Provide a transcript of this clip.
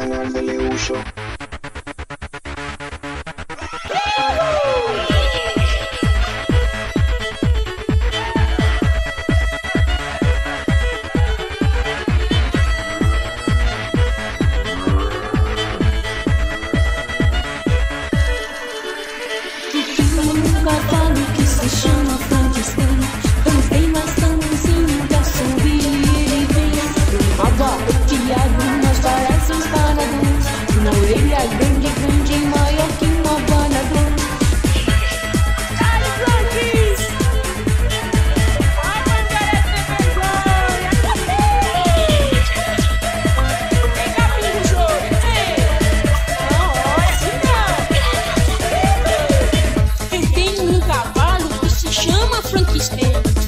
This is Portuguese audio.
canal del Uso. Chama Frank Spencer.